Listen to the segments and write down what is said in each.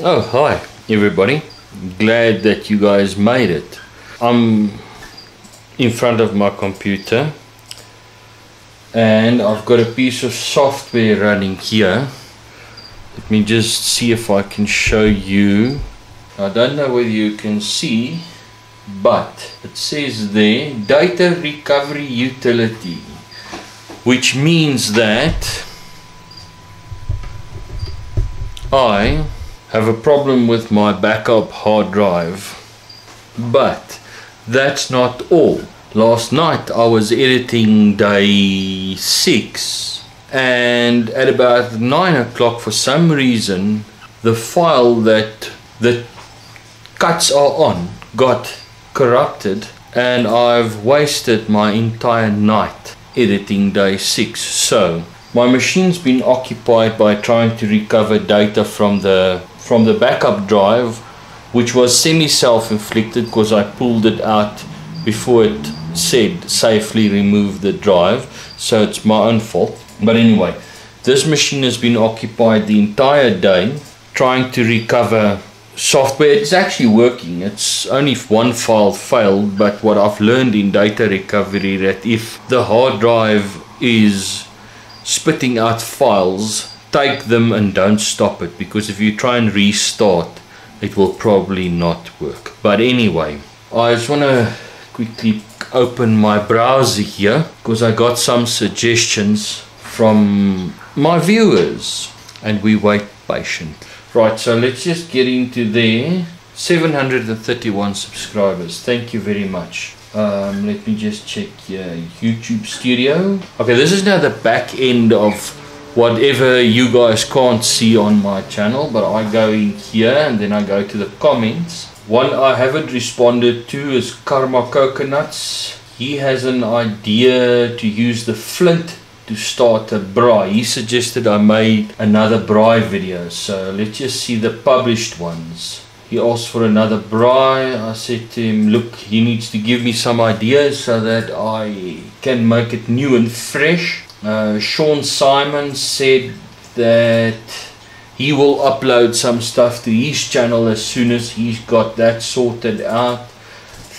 Oh, hi everybody. Glad that you guys made it. I'm in front of my computer and I've got a piece of software running here. Let me just see if I can show you. I don't know whether you can see, but it says there data recovery utility, which means that I have a problem with my backup hard drive. But that's not all. Last night I was editing day 6 and at about 9 o'clock for some reason the file that the cuts are on got corrupted and I've wasted my entire night editing day 6 so my machine's been occupied by trying to recover data from the from the backup drive which was semi self-inflicted because I pulled it out before it said safely remove the drive. So it's my own fault. But anyway this machine has been occupied the entire day trying to recover software. It's actually working. It's only one file failed but what I've learned in data recovery that if the hard drive is spitting out files take them and don't stop it because if you try and restart it will probably not work. But anyway I just want to quickly open my browser here because I got some suggestions from my viewers and we wait patient right so let's just get into there. 731 subscribers. Thank you very much. Um, let me just check here YouTube studio. Okay this is now the back end of whatever you guys can't see on my channel but I go in here and then I go to the comments. One I haven't responded to is Karma Coconuts. He has an idea to use the flint to start a braai. He suggested I made another braai video so let's just see the published ones. He asked for another braai. I said to him look he needs to give me some ideas so that I can make it new and fresh uh, Sean Simon said that he will upload some stuff to his channel as soon as he's got that sorted out.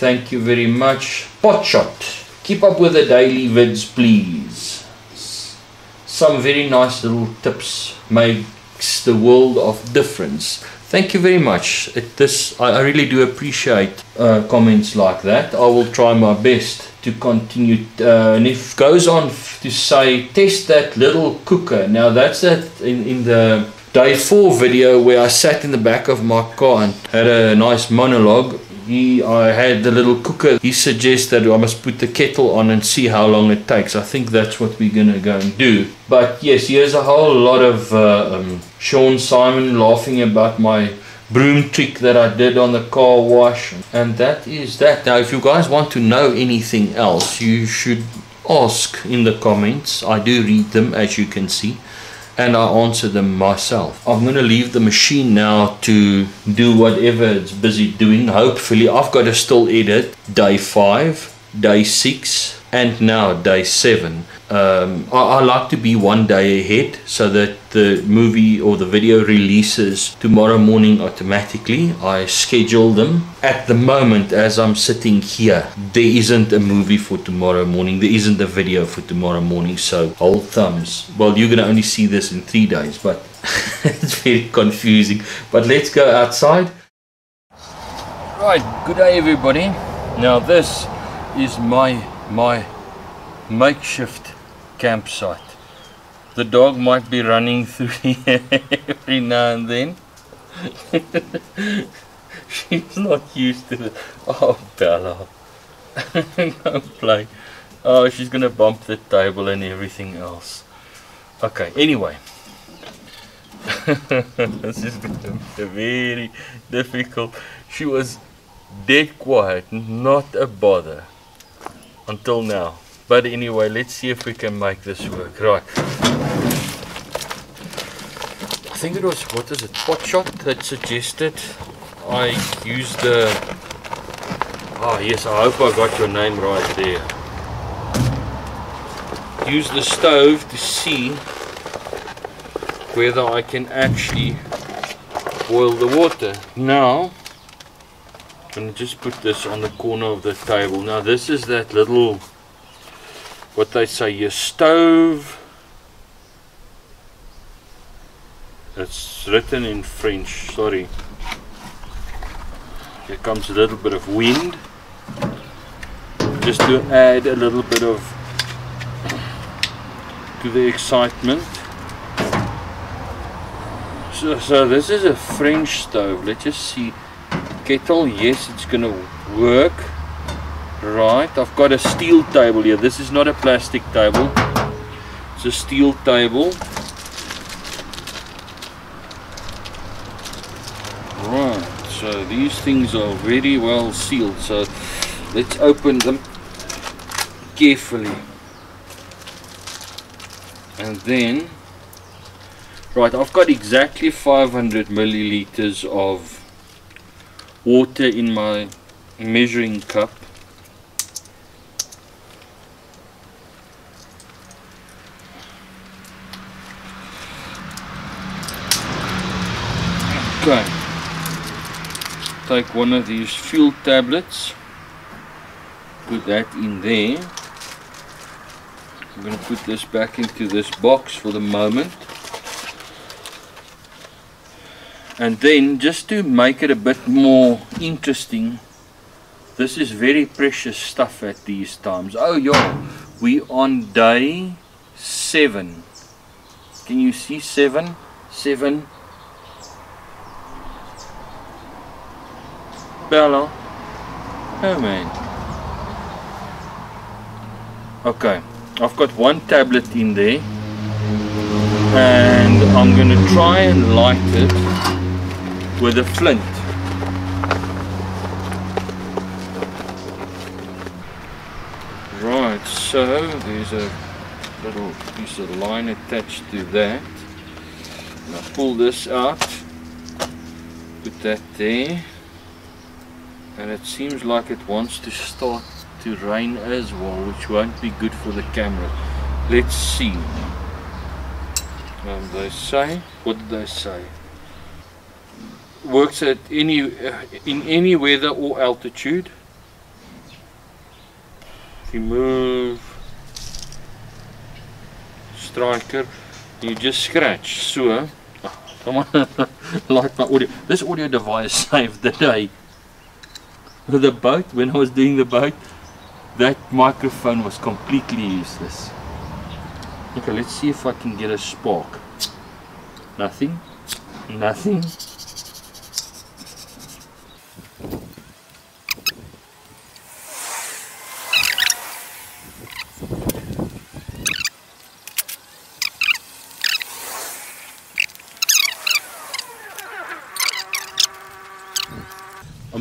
Thank you very much. Potshot, keep up with the daily vids please. Some very nice little tips makes the world of difference. Thank you very much. It, this I, I really do appreciate uh, comments like that. I will try my best to continue uh, and if goes on to say test that little cooker. Now that's that in, in the day four video where I sat in the back of my car and had a nice monologue. He I had the little cooker. He suggests that I must put the kettle on and see how long it takes. I think that's what we're gonna go and do. But yes here's a whole lot of uh, um, Sean Simon laughing about my broom trick that I did on the car wash and that is that. Now if you guys want to know anything else you should ask in the comments. I do read them as you can see and I answer them myself. I'm going to leave the machine now to do whatever it's busy doing. Hopefully I've got to still edit day 5 day 6 and now day 7 um, I, I, like to be one day ahead so that the movie or the video releases tomorrow morning automatically. I schedule them. At the moment as I'm sitting here there isn't a movie for tomorrow morning. There isn't a video for tomorrow morning so hold thumbs. Well you're gonna only see this in three days but it's very confusing. But let's go outside. Right good day everybody. Now this is my my makeshift campsite. The dog might be running through here every now and then. She's not used to it. Oh, Bella. Don't play. Oh, she's going to bump the table and everything else. Okay, anyway. this is going to be very difficult. She was dead quiet, not a bother until now. But anyway, let's see if we can make this work. Right. I think it was, what is it, Potshot that suggested I use the... Oh yes, I hope I got your name right there. Use the stove to see whether I can actually boil the water. Now, I'm going to just put this on the corner of the table. Now this is that little, what they say, your stove. It's written in French, sorry. Here comes a little bit of wind. Just to add a little bit of to the excitement. So, so this is a French stove. Let's just see. Kettle, yes, it's gonna work. Right, I've got a steel table here. This is not a plastic table. It's a steel table. Right, so these things are very well sealed. So let's open them carefully. And then Right, I've got exactly 500 milliliters of water in my measuring cup. Okay. Take one of these fuel tablets. Put that in there. I'm going to put this back into this box for the moment. and then just to make it a bit more interesting this is very precious stuff at these times oh yeah we on day seven can you see seven seven Bella oh man okay I've got one tablet in there and I'm gonna try and light it with a flint. Right, so there's a little piece of line attached to that. Now pull this out, put that there, and it seems like it wants to start to rain as well, which won't be good for the camera. Let's see. Um, they say, what did they say? works at any uh, in any weather or altitude remove striker you just scratch so come on light my audio this audio device saved the day the boat when I was doing the boat that microphone was completely useless. Okay let's see if I can get a spark. Nothing. Nothing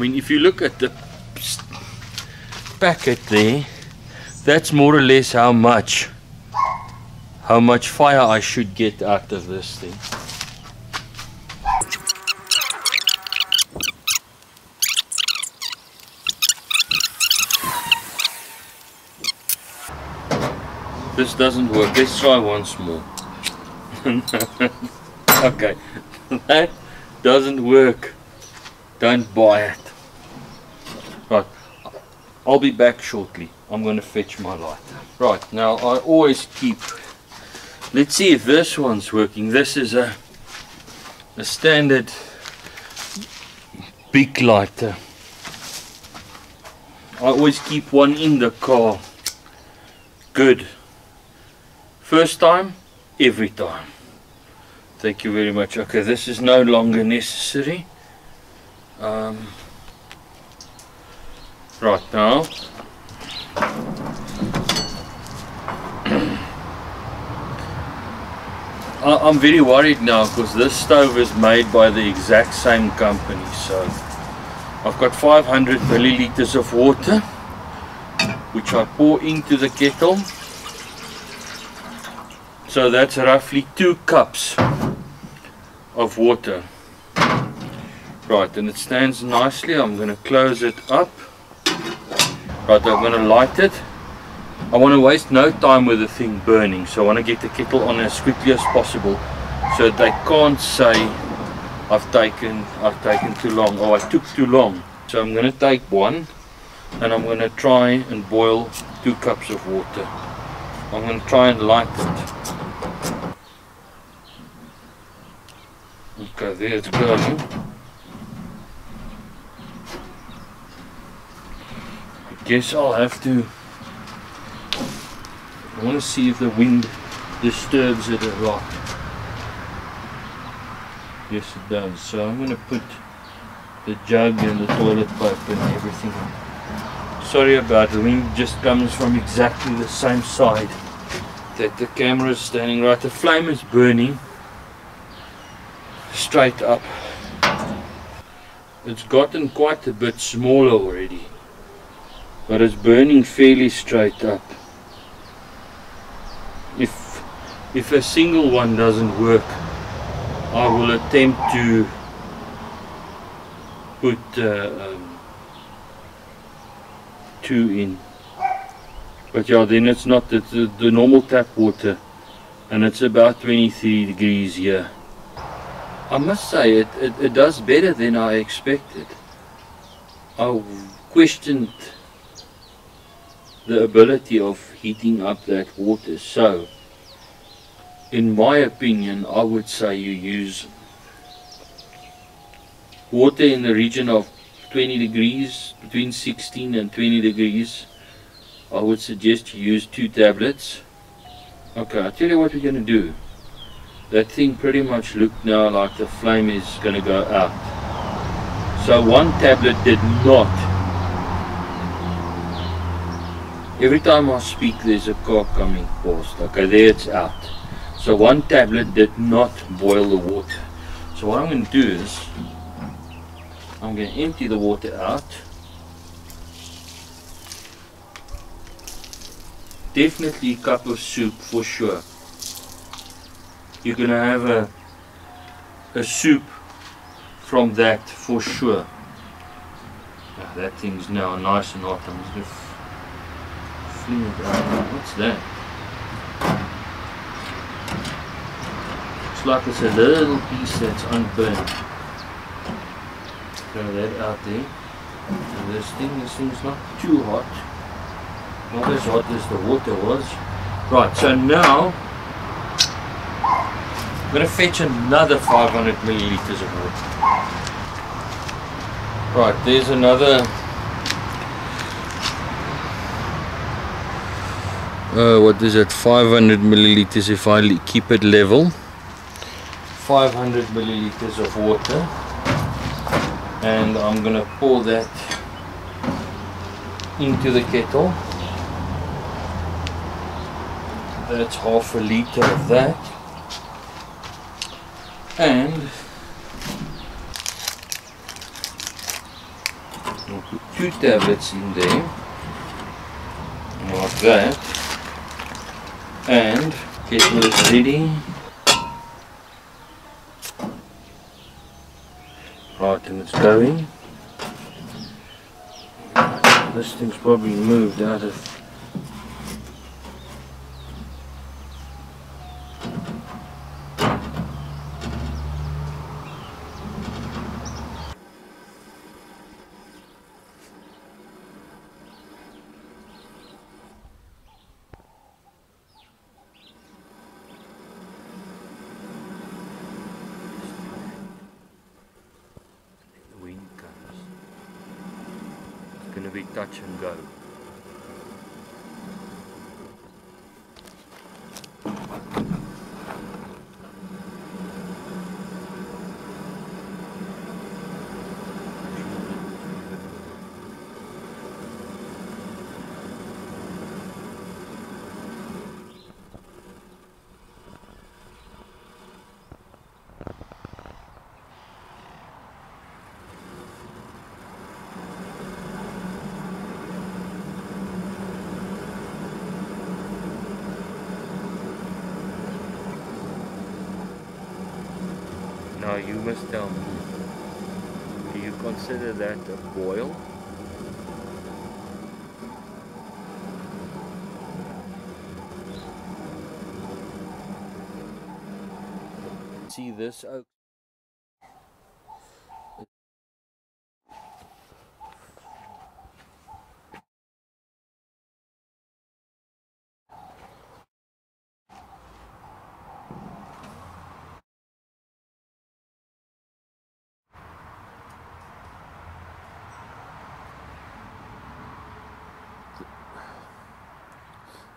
mean, if you look at the packet there, that's more or less how much, how much fire I should get out of this thing. This doesn't work. Let's try once more. okay, that doesn't work. Don't buy it. I'll be back shortly. I'm going to fetch my lighter. Right, now I always keep... Let's see if this one's working. This is a, a standard big lighter. I always keep one in the car. Good. First time, every time. Thank you very much. Okay, this is no longer necessary. Um, right now, I'm very worried now because this stove is made by the exact same company. So I've got 500 milliliters of water, which I pour into the kettle. So that's roughly two cups of water. Right, and it stands nicely. I'm going to close it up. Right, I'm going to light it. I want to waste no time with the thing burning, so I want to get the kettle on as quickly as possible so they can't say I've taken I've taken too long or I took too long. So I'm gonna take one and I'm gonna try and boil two cups of water. I'm gonna try and light it. Okay there it's going guess I'll have to I want to see if the wind disturbs it a lot Yes it does. So I'm going to put the jug and the toilet pipe and everything Sorry about the wind just comes from exactly the same side that the camera is standing right. The flame is burning straight up. It's gotten quite a bit smaller already. But it's burning fairly straight up. If if a single one doesn't work I will attempt to put uh, um, two in. But yeah then it's not the, the, the normal tap water and it's about 23 degrees here. I must say it, it, it does better than I expected. I questioned the ability of heating up that water so in my opinion, I would say you use water in the region of 20 degrees, between 16 and 20 degrees. I would suggest you use two tablets. Okay, I'll tell you what we're going to do. That thing pretty much looked now like the flame is going to go out. So one tablet did not. Every time I speak there's a car coming past. Okay, there it's out. So one tablet did not boil the water. So what I'm going to do is, I'm going to empty the water out. Definitely a cup of soup for sure. You're going to have a, a soup from that for sure. Ah, that thing's now nice and hot. I'm just going to What's that? Looks like it's a little piece that's unburned. Throw that out there. And this thing, this thing's not too hot. Not as hot as the water was. Right, so now I'm going to fetch another 500 milliliters of water. Right, there's another uh, what is it? 500 milliliters if I keep it level. 500 milliliters of water. And I'm gonna pour that into the kettle. That's half a liter of that. And I'll put two tablets in there. Like that and kettle is ready Right, and it's going. This thing's probably moved out of and go. Now you must tell me, do you consider that a boil? See this oak?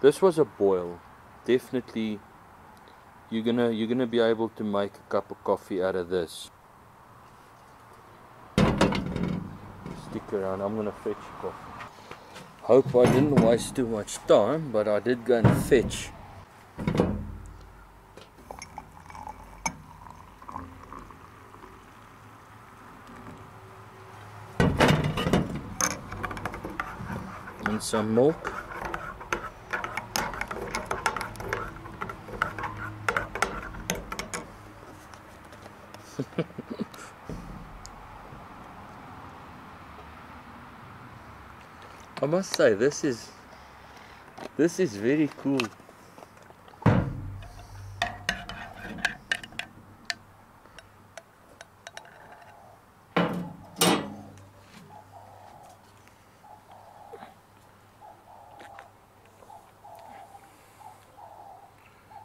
This was a boil. Definitely you're gonna you're gonna be able to make a cup of coffee out of this. Stick around I'm gonna fetch coffee. Hope I didn't waste too much time but I did go and fetch. And some milk I must say this is this is very cool.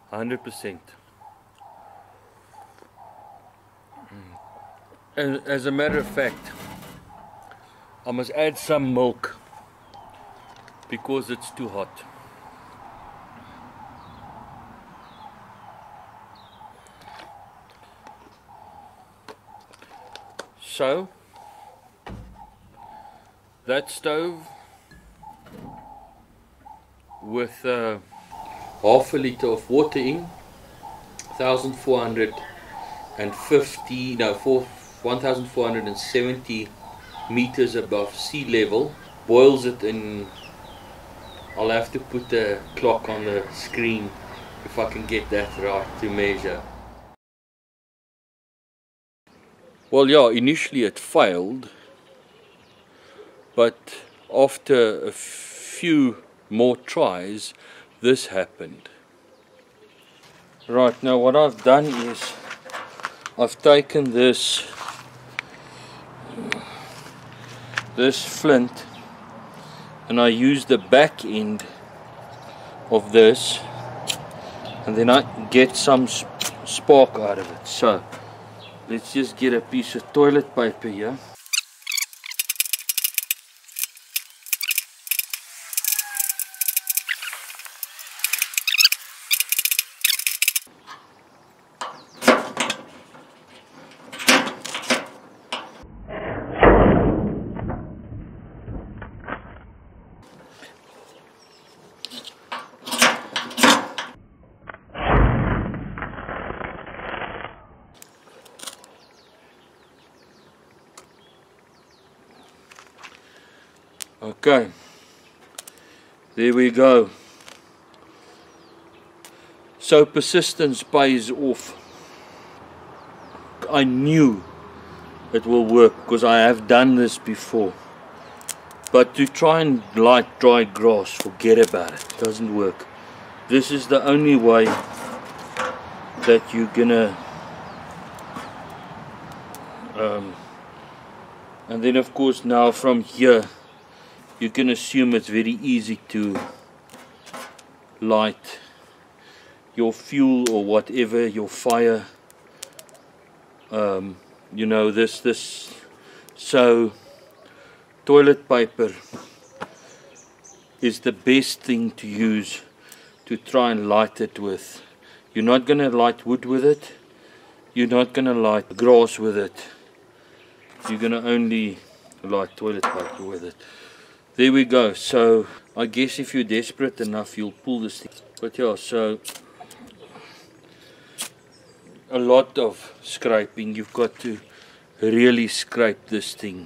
Hundred percent. And as a matter of fact, I must add some milk because it's too hot. So, that stove with uh, half a liter of water in, 1450, no, 1470 meters above sea level, boils it in I'll have to put the clock on the screen if I can get that right to measure. Well yeah, initially it failed but after a few more tries this happened. Right, now what I've done is I've taken this this flint and I use the back end of this and then I get some spark out of it. So let's just get a piece of toilet paper here Okay, there we go. So persistence pays off. I knew it will work because I have done this before. But to try and light dry grass, forget about it. It doesn't work. This is the only way that you're gonna um, and then of course now from here you can assume it's very easy to light your fuel or whatever your fire. Um, you know this this so toilet paper is the best thing to use to try and light it with. You're not gonna light wood with it. You're not gonna light grass with it. You're gonna only light toilet paper with it there we go. So I guess if you're desperate enough you'll pull this thing. But yeah so a lot of scraping. You've got to really scrape this thing